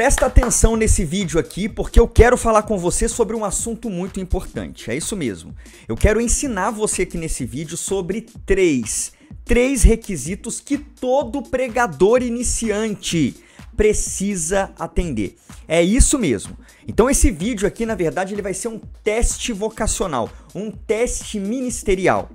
Presta atenção nesse vídeo aqui porque eu quero falar com você sobre um assunto muito importante. É isso mesmo. Eu quero ensinar você aqui nesse vídeo sobre três, três requisitos que todo pregador iniciante precisa atender. É isso mesmo. Então esse vídeo aqui, na verdade, ele vai ser um teste vocacional, um teste ministerial.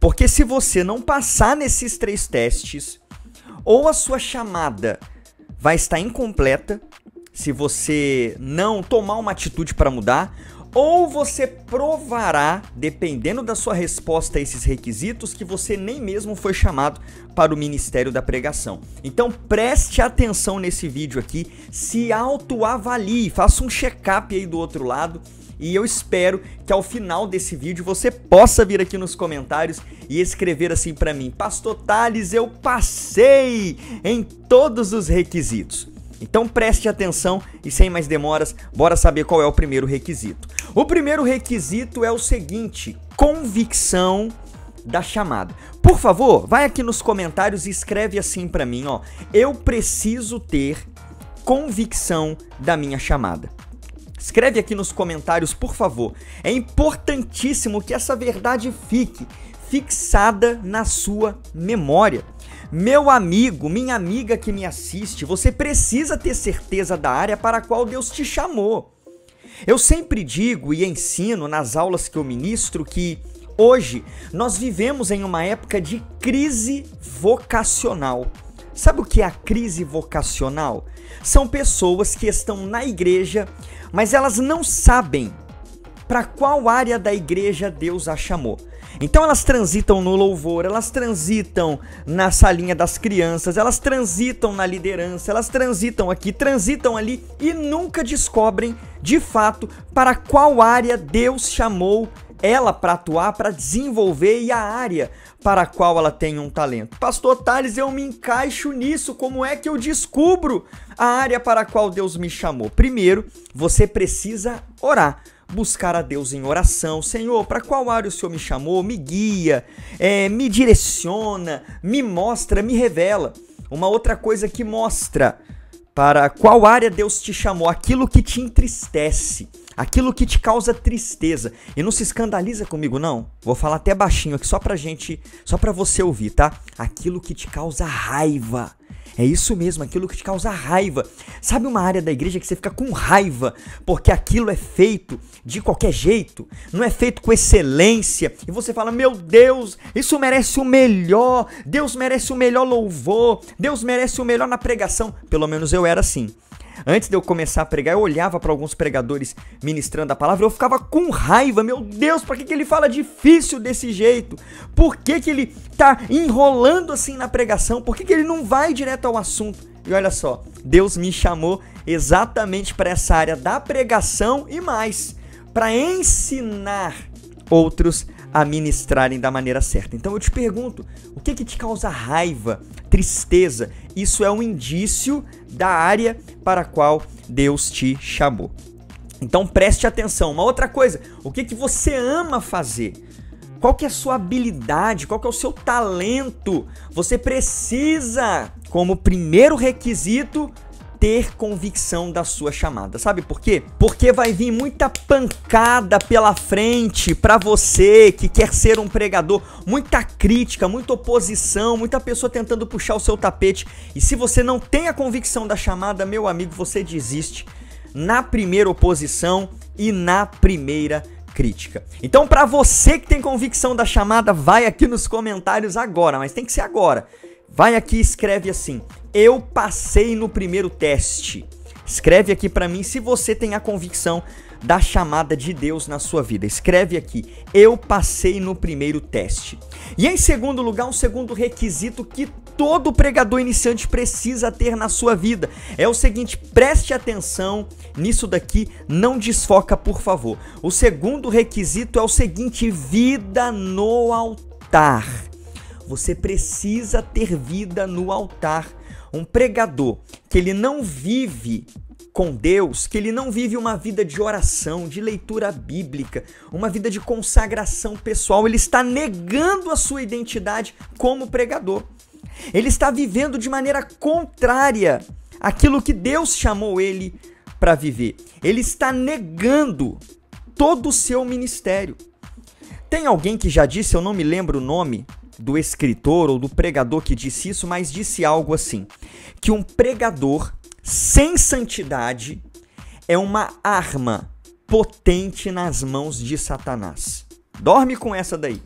Porque se você não passar nesses três testes, ou a sua chamada vai estar incompleta se você não tomar uma atitude para mudar, ou você provará, dependendo da sua resposta a esses requisitos, que você nem mesmo foi chamado para o ministério da pregação. Então preste atenção nesse vídeo aqui, se autoavalie, faça um check-up aí do outro lado. E eu espero que ao final desse vídeo você possa vir aqui nos comentários e escrever assim para mim: Pastor Thales, eu passei em todos os requisitos. Então preste atenção e sem mais demoras, bora saber qual é o primeiro requisito. O primeiro requisito é o seguinte: convicção da chamada. Por favor, vai aqui nos comentários e escreve assim para mim, ó: eu preciso ter convicção da minha chamada. Escreve aqui nos comentários, por favor. É importantíssimo que essa verdade fique fixada na sua memória. Meu amigo, minha amiga que me assiste, você precisa ter certeza da área para a qual Deus te chamou. Eu sempre digo e ensino nas aulas que eu ministro que hoje nós vivemos em uma época de crise vocacional. Sabe o que é a crise vocacional? São pessoas que estão na igreja, mas elas não sabem para qual área da igreja Deus a chamou. Então elas transitam no louvor, elas transitam na salinha das crianças, elas transitam na liderança, elas transitam aqui, transitam ali e nunca descobrem de fato para qual área Deus chamou ela para atuar, para desenvolver e a área para a qual ela tem um talento. Pastor Tales, eu me encaixo nisso. Como é que eu descubro a área para a qual Deus me chamou? Primeiro, você precisa orar buscar a Deus em oração. Senhor, para qual área o Senhor me chamou? Me guia, é, me direciona, me mostra, me revela. Uma outra coisa que mostra para qual área Deus te chamou, aquilo que te entristece, aquilo que te causa tristeza. E não se escandaliza comigo não. Vou falar até baixinho aqui só pra gente, só para você ouvir, tá? Aquilo que te causa raiva é isso mesmo, aquilo que te causa raiva. Sabe uma área da igreja que você fica com raiva porque aquilo é feito de qualquer jeito, não é feito com excelência, e você fala: "Meu Deus, isso merece o melhor. Deus merece o melhor louvor. Deus merece o melhor na pregação". Pelo menos eu era assim. Antes de eu começar a pregar, eu olhava para alguns pregadores ministrando a palavra, eu ficava com raiva. Meu Deus, por que, que ele fala difícil desse jeito? Por que, que ele tá enrolando assim na pregação? Por que, que ele não vai direto ao assunto? E olha só, Deus me chamou exatamente para essa área da pregação e mais, para ensinar outros a ministrarem da maneira certa. Então eu te pergunto, o que que te causa raiva, tristeza? Isso é um indício da área para a qual Deus te chamou. Então preste atenção. Uma outra coisa, o que que você ama fazer? Qual que é a sua habilidade? Qual que é o seu talento? Você precisa, como primeiro requisito, ter convicção da sua chamada. Sabe por quê? Porque vai vir muita pancada pela frente para você que quer ser um pregador, muita crítica, muita oposição, muita pessoa tentando puxar o seu tapete. E se você não tem a convicção da chamada, meu amigo, você desiste na primeira oposição e na primeira crítica. Então, para você que tem convicção da chamada, vai aqui nos comentários agora, mas tem que ser agora. Vai aqui e escreve assim: Eu passei no primeiro teste. Escreve aqui para mim se você tem a convicção da chamada de Deus na sua vida. Escreve aqui: Eu passei no primeiro teste. E em segundo lugar, um segundo requisito que todo pregador iniciante precisa ter na sua vida é o seguinte: preste atenção nisso daqui, não desfoca, por favor. O segundo requisito é o seguinte: vida no altar. Você precisa ter vida no altar. Um pregador que ele não vive com Deus, que ele não vive uma vida de oração, de leitura bíblica, uma vida de consagração pessoal, ele está negando a sua identidade como pregador. Ele está vivendo de maneira contrária aquilo que Deus chamou ele para viver. Ele está negando todo o seu ministério. Tem alguém que já disse, eu não me lembro o nome do escritor ou do pregador que disse isso, mas disse algo assim: que um pregador sem santidade é uma arma potente nas mãos de Satanás. Dorme com essa daí.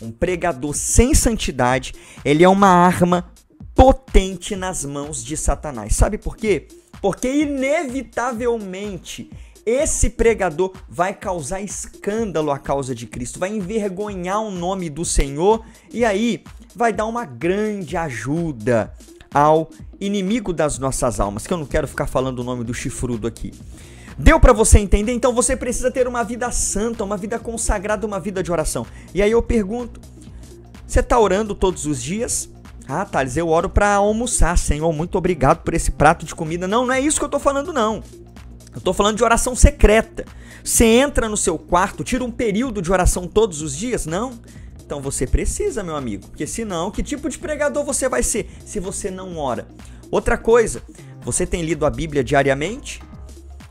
Um pregador sem santidade, ele é uma arma potente nas mãos de Satanás. Sabe por quê? Porque inevitavelmente esse pregador vai causar escândalo à causa de Cristo, vai envergonhar o nome do Senhor e aí vai dar uma grande ajuda ao inimigo das nossas almas, que eu não quero ficar falando o nome do chifrudo aqui. Deu para você entender? Então você precisa ter uma vida santa, uma vida consagrada, uma vida de oração. E aí eu pergunto: você tá orando todos os dias? Ah, Thales, eu oro para almoçar, Senhor. Muito obrigado por esse prato de comida. Não, não é isso que eu tô falando, não. Eu estou falando de oração secreta. Você entra no seu quarto, tira um período de oração todos os dias? Não. Então você precisa, meu amigo, porque senão, que tipo de pregador você vai ser se você não ora? Outra coisa, você tem lido a Bíblia diariamente?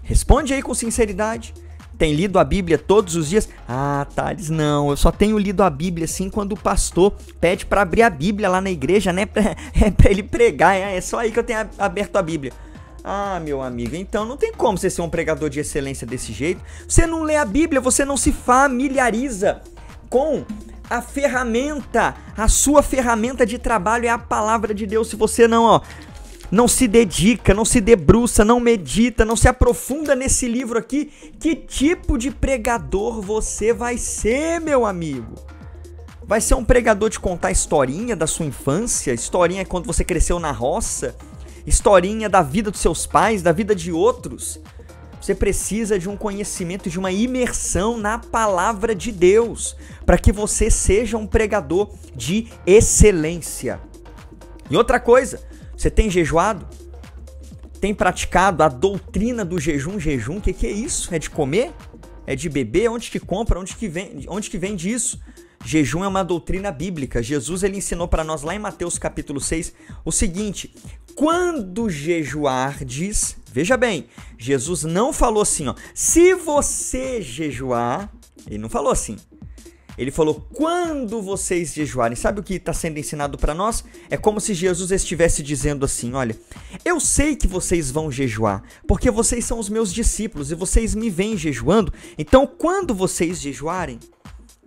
Responde aí com sinceridade. Tem lido a Bíblia todos os dias? Ah, Thales, não. Eu só tenho lido a Bíblia assim quando o pastor pede para abrir a Bíblia lá na igreja, né? É para ele pregar. É só aí que eu tenho aberto a Bíblia. Ah, meu amigo, então não tem como você ser um pregador de excelência desse jeito. Você não lê a Bíblia, você não se familiariza com a ferramenta, a sua ferramenta de trabalho é a palavra de Deus. Se você não, ó, não se dedica, não se debruça, não medita, não se aprofunda nesse livro aqui, que tipo de pregador você vai ser, meu amigo? Vai ser um pregador de contar historinha da sua infância, historinha quando você cresceu na roça, historinha da vida dos seus pais, da vida de outros. Você precisa de um conhecimento, de uma imersão na palavra de Deus, para que você seja um pregador de excelência. E outra coisa, você tem jejuado? Tem praticado a doutrina do jejum, jejum? O que, que é isso? É de comer? É de beber? Onde que compra? Onde que vem? Onde que vende isso? Jejum é uma doutrina bíblica. Jesus ele ensinou para nós lá em Mateus capítulo 6 o seguinte: quando jejuardes, veja bem, Jesus não falou assim, ó, se você jejuar, ele não falou assim. Ele falou: quando vocês jejuarem, sabe o que está sendo ensinado para nós? É como se Jesus estivesse dizendo assim: olha, eu sei que vocês vão jejuar, porque vocês são os meus discípulos e vocês me vêm jejuando, então quando vocês jejuarem,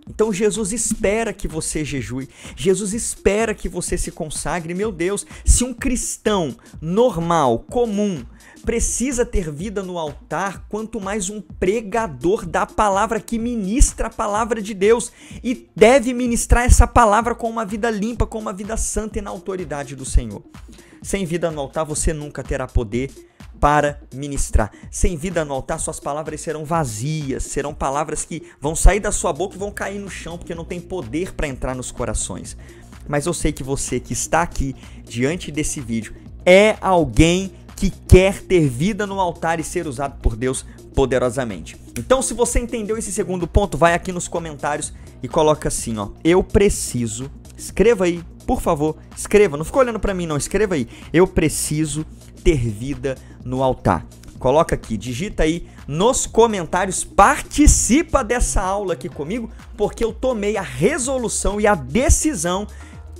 então Jesus espera que você jejue, Jesus espera que você se consagre. Meu Deus, se um cristão normal, comum, precisa ter vida no altar, quanto mais um pregador da palavra que ministra a palavra de Deus e deve ministrar essa palavra com uma vida limpa, com uma vida santa e na autoridade do Senhor. Sem vida no altar, você nunca terá poder para ministrar. Sem vida no altar, suas palavras serão vazias, serão palavras que vão sair da sua boca e vão cair no chão, porque não tem poder para entrar nos corações. Mas eu sei que você que está aqui diante desse vídeo é alguém que quer ter vida no altar e ser usado por Deus poderosamente. Então, se você entendeu esse segundo ponto, vai aqui nos comentários e coloca assim, ó: eu preciso. Escreva aí, por favor, escreva, não fica olhando para mim não, escreva aí. Eu preciso ter vida no altar. Coloca aqui, digita aí nos comentários, participa dessa aula aqui comigo, porque eu tomei a resolução e a decisão.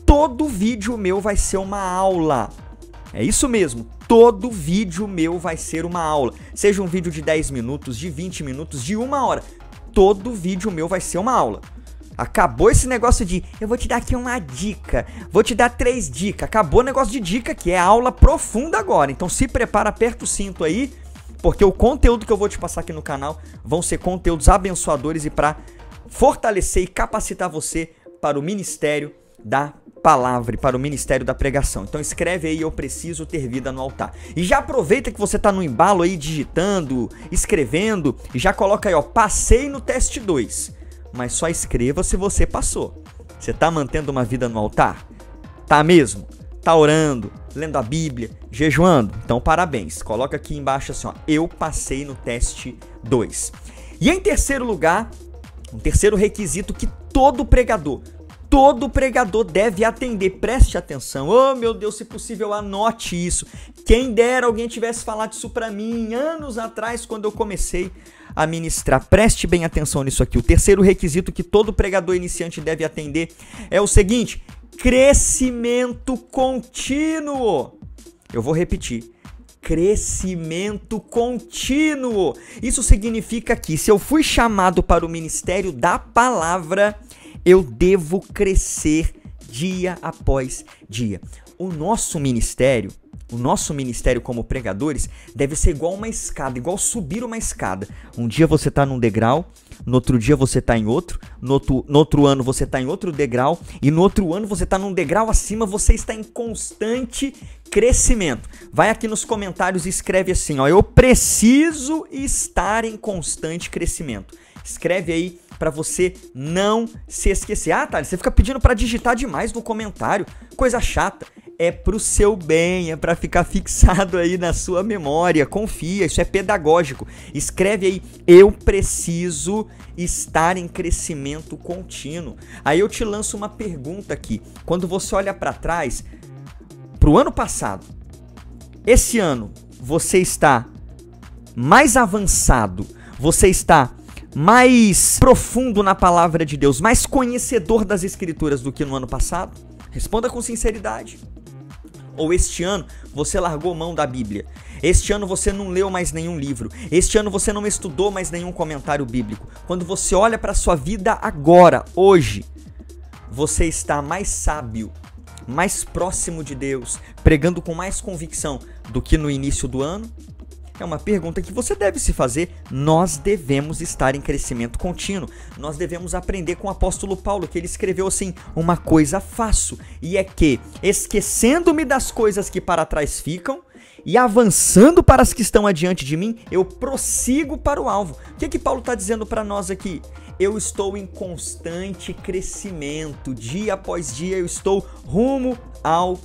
Todo vídeo meu vai ser uma aula. É isso mesmo, todo vídeo meu vai ser uma aula. Seja um vídeo de 10 minutos, de 20 minutos, de uma hora. Todo vídeo meu vai ser uma aula. Acabou esse negócio de eu vou te dar aqui uma dica, vou te dar três dicas. Acabou o negócio de dica que é aula profunda agora. Então se prepara, aperta o cinto aí, porque o conteúdo que eu vou te passar aqui no canal vão ser conteúdos abençoadores e para fortalecer e capacitar você para o ministério da palavra para o ministério da pregação. Então escreve aí eu preciso ter vida no altar. E já aproveita que você está no embalo aí digitando, escrevendo e já coloca aí ó, passei no teste 2 mas só escreva se você passou. Você está mantendo uma vida no altar? Tá mesmo? Tá orando, lendo a Bíblia, jejuando? Então parabéns. Coloca aqui embaixo assim, ó, eu passei no teste 2. E em terceiro lugar, um terceiro requisito que todo pregador, todo pregador deve atender. Preste atenção. Oh, meu Deus, se possível, anote isso. Quem dera alguém tivesse falado isso para mim anos atrás, quando eu comecei a ministrar. Preste bem atenção nisso aqui. O terceiro requisito que todo pregador iniciante deve atender é o seguinte: crescimento contínuo. Eu vou repetir crescimento contínuo. Isso significa que se eu fui chamado para o ministério da palavra, eu devo crescer dia após dia. O nosso ministério, o nosso ministério como pregadores, deve ser igual uma escada, igual subir uma escada. Um dia você está num degrau, no outro dia você está em outro, no outro, no outro ano você está em outro degrau, e no outro ano você está num degrau acima, você está em constante crescimento. Vai aqui nos comentários e escreve assim, ó, eu preciso estar em constante crescimento. Escreve aí para você não se esquecer. Ah, tá, você fica pedindo para digitar demais no comentário, coisa chata. É pro seu bem, é para ficar fixado aí na sua memória. Confia, isso é pedagógico. Escreve aí, eu preciso estar em crescimento contínuo. Aí eu te lanço uma pergunta aqui. Quando você olha para trás, pro ano passado, esse ano você está mais avançado, você está mais profundo na palavra de Deus, mais conhecedor das escrituras do que no ano passado? Responda com sinceridade. Ou este ano você largou mão da Bíblia? Este ano você não leu mais nenhum livro. Este ano você não estudou mais nenhum comentário bíblico. Quando você olha para sua vida agora, hoje, você está mais sábio, mais próximo de Deus, pregando com mais convicção do que no início do ano? É uma pergunta que você deve se fazer. Nós devemos estar em crescimento contínuo. Nós devemos aprender com o apóstolo Paulo, que ele escreveu assim: Uma coisa faço, e é que, esquecendo-me das coisas que para trás ficam, e avançando para as que estão adiante de mim, eu prossigo para o alvo. O que, é que Paulo está dizendo para nós aqui? Eu estou em constante crescimento, dia após dia eu estou rumo ao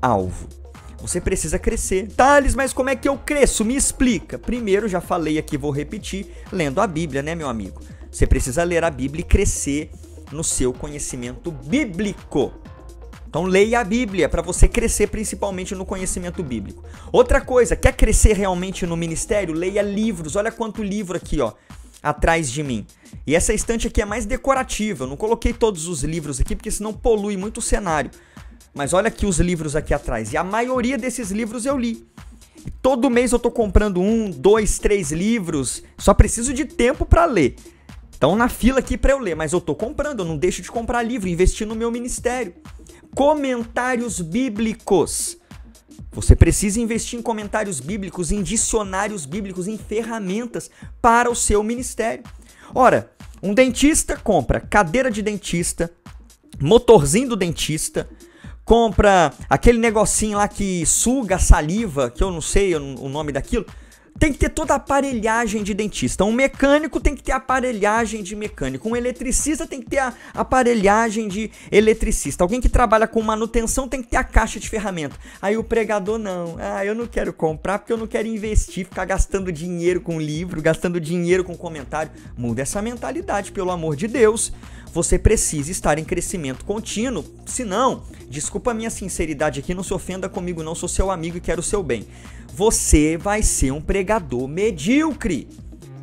alvo. Você precisa crescer. Thales, mas como é que eu cresço? Me explica. Primeiro, já falei aqui, vou repetir, lendo a Bíblia, né, meu amigo? Você precisa ler a Bíblia e crescer no seu conhecimento bíblico. Então leia a Bíblia para você crescer principalmente no conhecimento bíblico. Outra coisa, quer crescer realmente no ministério? Leia livros. Olha quanto livro aqui, ó, atrás de mim. E essa estante aqui é mais decorativa. Eu não coloquei todos os livros aqui porque senão polui muito o cenário. Mas olha aqui os livros aqui atrás. E a maioria desses livros eu li. Todo mês eu tô comprando um, dois, três livros. Só preciso de tempo para ler. Estão na fila aqui para eu ler, mas eu tô comprando, eu não deixo de comprar livro, investir no meu ministério. Comentários bíblicos. Você precisa investir em comentários bíblicos, em dicionários bíblicos, em ferramentas para o seu ministério. Ora, um dentista compra cadeira de dentista, motorzinho do dentista, compra aquele negocinho lá que suga saliva, que eu não sei o nome daquilo. Tem que ter toda a aparelhagem de dentista. Um mecânico tem que ter aparelhagem de mecânico. Um eletricista tem que ter a aparelhagem de eletricista. Alguém que trabalha com manutenção tem que ter a caixa de ferramenta. Aí o pregador não. Ah, eu não quero comprar porque eu não quero investir, ficar gastando dinheiro com livro, gastando dinheiro com comentário. Muda essa mentalidade, pelo amor de Deus você precisa estar em crescimento contínuo. Se não, desculpa a minha sinceridade aqui, não se ofenda comigo, não sou seu amigo e quero o seu bem. Você vai ser um pregador medíocre.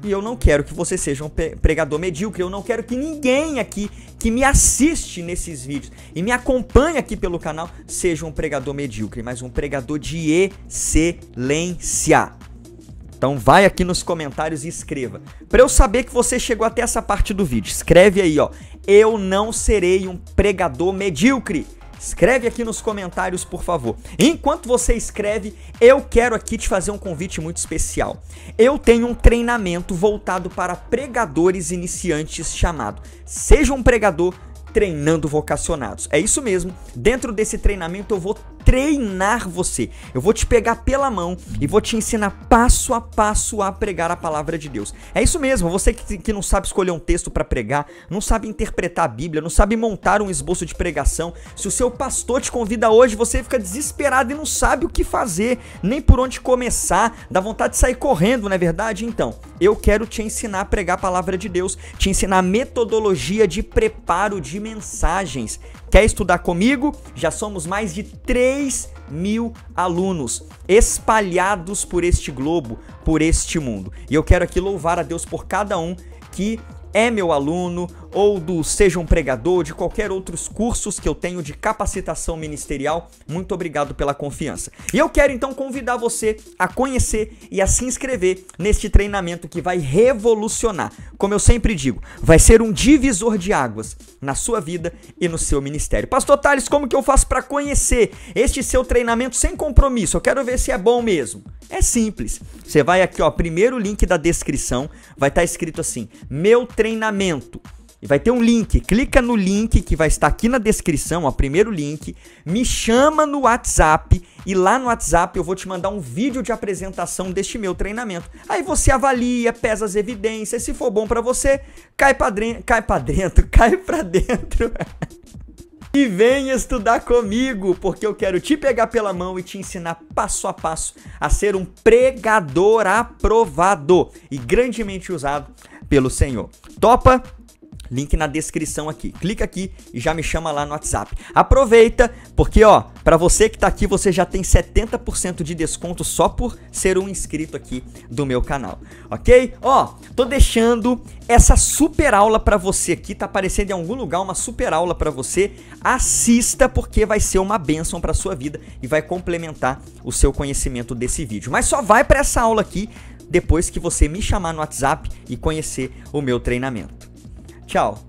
E eu não quero que você seja um pregador medíocre. Eu não quero que ninguém aqui que me assiste nesses vídeos e me acompanha aqui pelo canal seja um pregador medíocre, mas um pregador de excelência. Então vai aqui nos comentários e escreva. Para eu saber que você chegou até essa parte do vídeo, escreve aí, ó. Eu não serei um pregador medíocre. Escreve aqui nos comentários, por favor. Enquanto você escreve, eu quero aqui te fazer um convite muito especial. Eu tenho um treinamento voltado para pregadores iniciantes chamado Seja um Pregador Treinando Vocacionados. É isso mesmo. Dentro desse treinamento eu vou treinar você. Eu vou te pegar pela mão e vou te ensinar passo a passo a pregar a palavra de Deus. É isso mesmo, você que, que não sabe escolher um texto para pregar, não sabe interpretar a Bíblia, não sabe montar um esboço de pregação. Se o seu pastor te convida hoje, você fica desesperado e não sabe o que fazer, nem por onde começar, dá vontade de sair correndo, não é verdade? Então, eu quero te ensinar a pregar a palavra de Deus, te ensinar a metodologia de preparo de de mensagens. Quer estudar comigo? Já somos mais de 3 mil alunos espalhados por este globo, por este mundo. E eu quero aqui louvar a Deus por cada um que é meu aluno ou do Seja um Pregador, de qualquer outros cursos que eu tenho de capacitação ministerial, muito obrigado pela confiança. E eu quero então convidar você a conhecer e a se inscrever neste treinamento que vai revolucionar. Como eu sempre digo, vai ser um divisor de águas na sua vida e no seu ministério. Pastor Thales, como que eu faço para conhecer este seu treinamento sem compromisso? Eu quero ver se é bom mesmo. É simples. Você vai aqui, ó, primeiro link da descrição, vai estar tá escrito assim: "Meu treinamento". E vai ter um link. Clica no link que vai estar aqui na descrição, ó, primeiro link. Me chama no WhatsApp e lá no WhatsApp eu vou te mandar um vídeo de apresentação deste meu treinamento. Aí você avalia, pesa as evidências, se for bom para você, cai dentro, cai para dentro, cai para dentro. E vem estudar comigo, porque eu quero te pegar pela mão e te ensinar passo a passo a ser um pregador aprovado e grandemente usado pelo Senhor. Topa? Link na descrição aqui. Clica aqui e já me chama lá no WhatsApp. Aproveita, porque ó, para você que tá aqui, você já tem 70% de desconto só por ser um inscrito aqui do meu canal, OK? Ó, tô deixando essa super aula para você aqui, tá aparecendo em algum lugar uma super aula para você. Assista porque vai ser uma benção para sua vida e vai complementar o seu conhecimento desse vídeo. Mas só vai para essa aula aqui depois que você me chamar no WhatsApp e conhecer o meu treinamento. Tchau!